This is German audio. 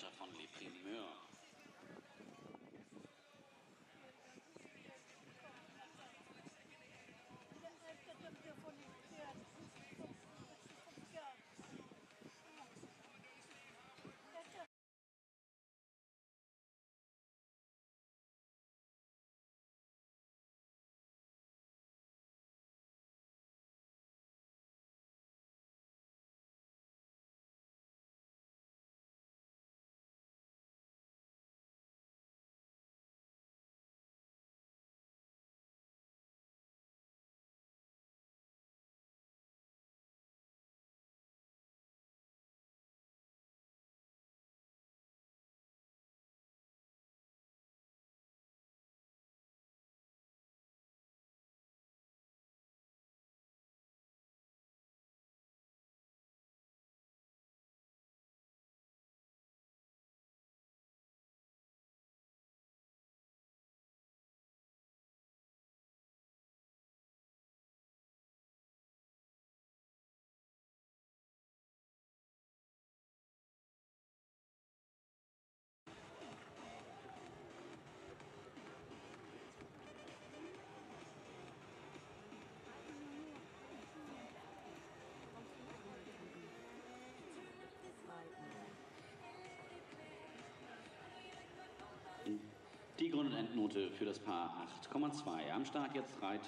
entreprendre les primes mûres Die Grund- und Endnote für das Paar 8,2. Am Start jetzt reit